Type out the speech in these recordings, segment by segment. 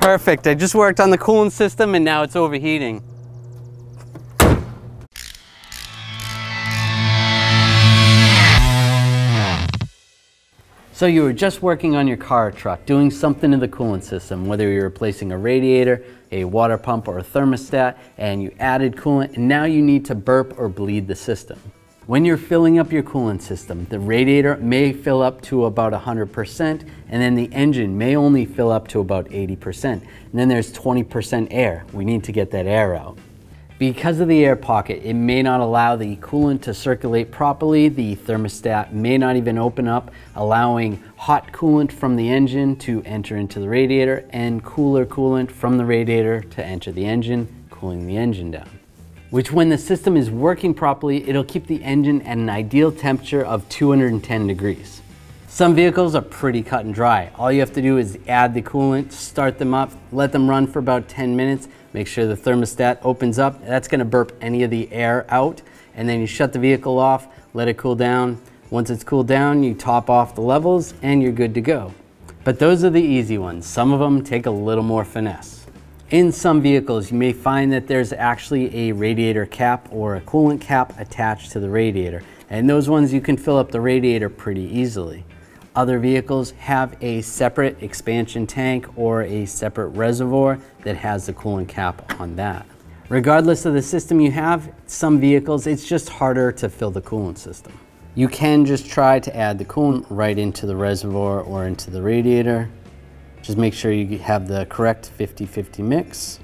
Perfect, I just worked on the cooling system and now it's overheating. So you were just working on your car or truck, doing something to the coolant system, whether you're replacing a radiator, a water pump, or a thermostat, and you added coolant, and now you need to burp or bleed the system. When you're filling up your coolant system, the radiator may fill up to about 100%, and then the engine may only fill up to about 80%. And then there's 20% air. We need to get that air out. Because of the air pocket, it may not allow the coolant to circulate properly. The thermostat may not even open up, allowing hot coolant from the engine to enter into the radiator and cooler coolant from the radiator to enter the engine, cooling the engine down. Which when the system is working properly, it'll keep the engine at an ideal temperature of 210 degrees. Some vehicles are pretty cut and dry. All you have to do is add the coolant, start them up, let them run for about 10 minutes, Make sure the thermostat opens up. That's gonna burp any of the air out. And then you shut the vehicle off, let it cool down. Once it's cooled down, you top off the levels and you're good to go. But those are the easy ones. Some of them take a little more finesse. In some vehicles, you may find that there's actually a radiator cap or a coolant cap attached to the radiator. And those ones you can fill up the radiator pretty easily. Other vehicles have a separate expansion tank or a separate reservoir that has the coolant cap on that. Regardless of the system you have, some vehicles, it's just harder to fill the coolant system. You can just try to add the coolant right into the reservoir or into the radiator. Just make sure you have the correct 50-50 mix.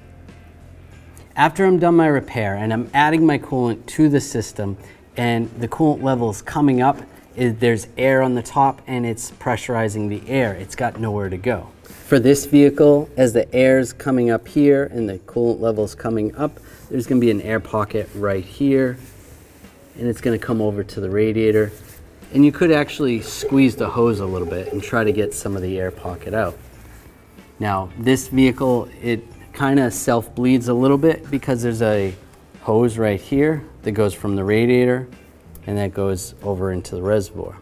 After I'm done my repair and I'm adding my coolant to the system and the coolant level is coming up, there's air on the top and it's pressurizing the air. It's got nowhere to go. For this vehicle, as the air's coming up here and the coolant level's coming up, there's gonna be an air pocket right here and it's gonna come over to the radiator. And you could actually squeeze the hose a little bit and try to get some of the air pocket out. Now, this vehicle, it kind of self-bleeds a little bit because there's a hose right here that goes from the radiator and that goes over into the reservoir.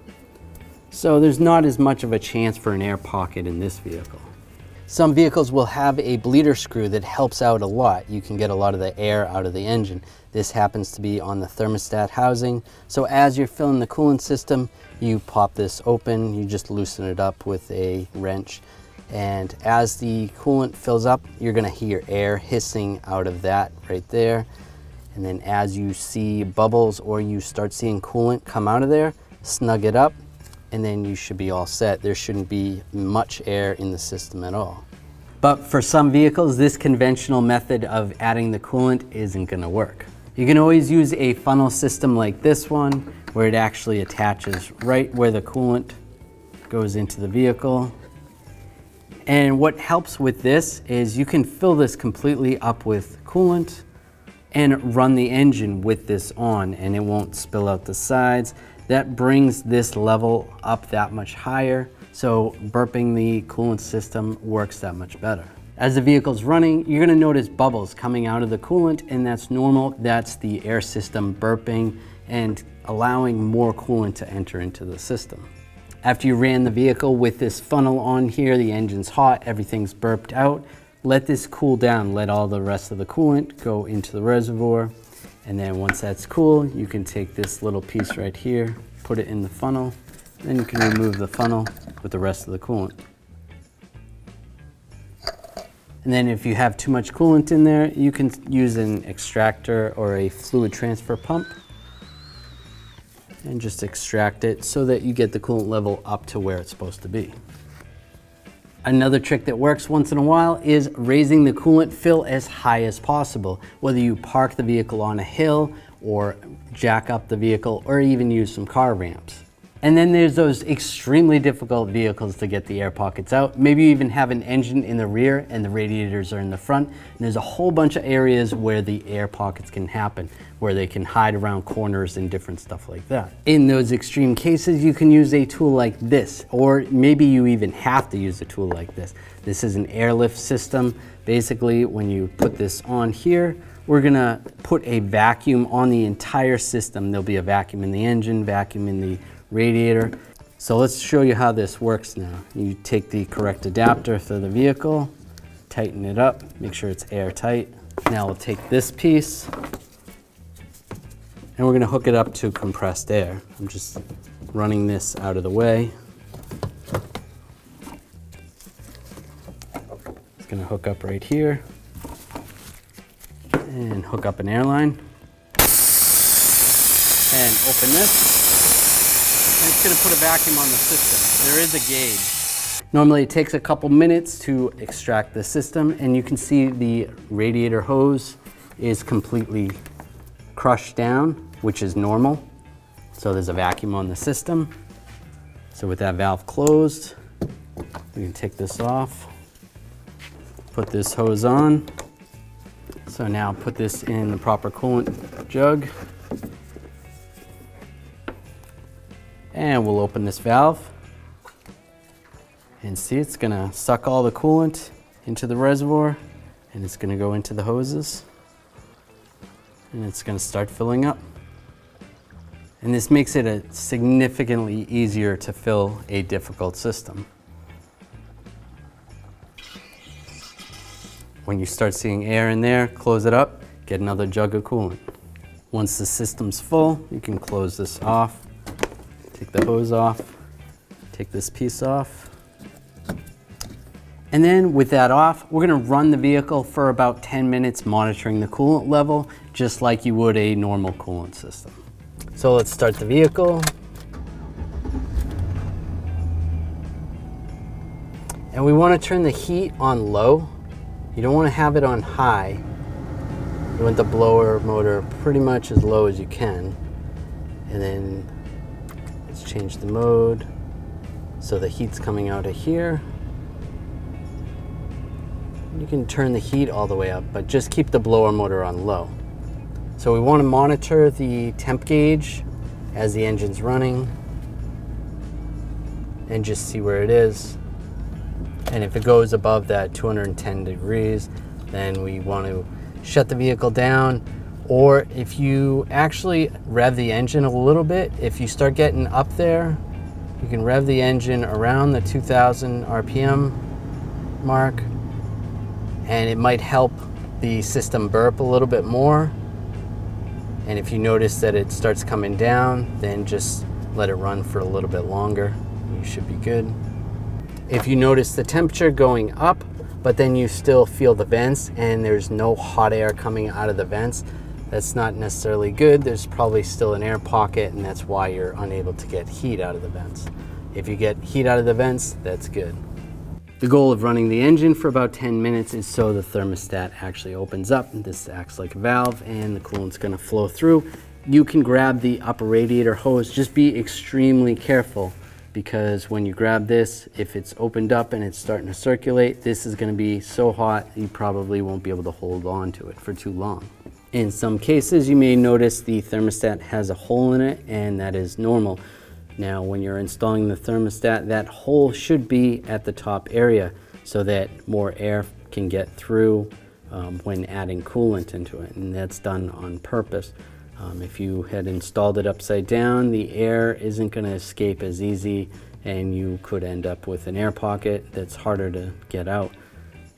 So there's not as much of a chance for an air pocket in this vehicle. Some vehicles will have a bleeder screw that helps out a lot. You can get a lot of the air out of the engine. This happens to be on the thermostat housing. So as you're filling the coolant system, you pop this open, you just loosen it up with a wrench. And as the coolant fills up, you're gonna hear air hissing out of that right there. And then as you see bubbles or you start seeing coolant come out of there, snug it up and then you should be all set. There shouldn't be much air in the system at all. But for some vehicles, this conventional method of adding the coolant isn't gonna work. You can always use a funnel system like this one where it actually attaches right where the coolant goes into the vehicle. And what helps with this is you can fill this completely up with coolant and run the engine with this on and it won't spill out the sides. That brings this level up that much higher, so burping the coolant system works that much better. As the vehicle's running, you're gonna notice bubbles coming out of the coolant and that's normal. That's the air system burping and allowing more coolant to enter into the system. After you ran the vehicle with this funnel on here, the engine's hot, everything's burped out, let this cool down. Let all the rest of the coolant go into the reservoir. And then once that's cool, you can take this little piece right here, put it in the funnel, then you can remove the funnel with the rest of the coolant. And then if you have too much coolant in there, you can use an extractor or a fluid transfer pump and just extract it so that you get the coolant level up to where it's supposed to be. Another trick that works once in a while is raising the coolant fill as high as possible. Whether you park the vehicle on a hill or jack up the vehicle or even use some car ramps. And then there's those extremely difficult vehicles to get the air pockets out. Maybe you even have an engine in the rear and the radiators are in the front. And there's a whole bunch of areas where the air pockets can happen, where they can hide around corners and different stuff like that. In those extreme cases, you can use a tool like this, or maybe you even have to use a tool like this. This is an airlift system. Basically, when you put this on here, we're gonna put a vacuum on the entire system. There'll be a vacuum in the engine, vacuum in the radiator. So let's show you how this works now. You take the correct adapter for the vehicle, tighten it up, make sure it's airtight. Now we'll take this piece and we're gonna hook it up to compressed air. I'm just running this out of the way. It's gonna hook up right here and hook up an airline and open this. And it's gonna put a vacuum on the system. There is a gauge. Normally it takes a couple minutes to extract the system and you can see the radiator hose is completely crushed down, which is normal. So there's a vacuum on the system. So with that valve closed, we can take this off, put this hose on. So now put this in the proper coolant jug. And we'll open this valve. And see, it's gonna suck all the coolant into the reservoir and it's gonna go into the hoses and it's gonna start filling up. And this makes it a significantly easier to fill a difficult system. When you start seeing air in there, close it up, get another jug of coolant. Once the system's full, you can close this off, take the hose off, take this piece off. And then with that off, we're gonna run the vehicle for about 10 minutes monitoring the coolant level, just like you would a normal coolant system. So let's start the vehicle. And we want to turn the heat on low. You don't want to have it on high. You want the blower motor pretty much as low as you can. And then change the mode. So the heat's coming out of here. You can turn the heat all the way up, but just keep the blower motor on low. So we want to monitor the temp gauge as the engine's running and just see where it is. And if it goes above that 210 degrees, then we want to shut the vehicle down. Or if you actually rev the engine a little bit, if you start getting up there, you can rev the engine around the 2000 RPM mark and it might help the system burp a little bit more and if you notice that it starts coming down, then just let it run for a little bit longer. You should be good. If you notice the temperature going up, but then you still feel the vents and there's no hot air coming out of the vents, that's not necessarily good. There's probably still an air pocket and that's why you're unable to get heat out of the vents. If you get heat out of the vents, that's good. The goal of running the engine for about 10 minutes is so the thermostat actually opens up. This acts like a valve and the coolant's gonna flow through. You can grab the upper radiator hose. Just be extremely careful because when you grab this, if it's opened up and it's starting to circulate, this is gonna be so hot you probably won't be able to hold on to it for too long. In some cases, you may notice the thermostat has a hole in it and that is normal. Now when you're installing the thermostat, that hole should be at the top area so that more air can get through um, when adding coolant into it, and that's done on purpose. Um, if you had installed it upside down, the air isn't going to escape as easy and you could end up with an air pocket that's harder to get out.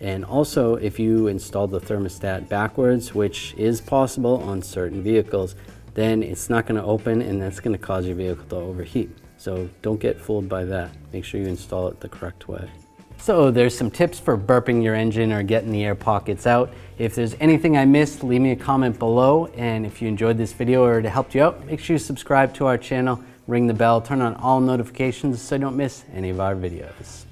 And also, if you install the thermostat backwards, which is possible on certain vehicles, then it's not going to open and that's going to cause your vehicle to overheat. So don't get fooled by that. Make sure you install it the correct way. So there's some tips for burping your engine or getting the air pockets out. If there's anything I missed, leave me a comment below. And if you enjoyed this video or it helped you out, make sure you subscribe to our channel, ring the bell, turn on all notifications so you don't miss any of our videos.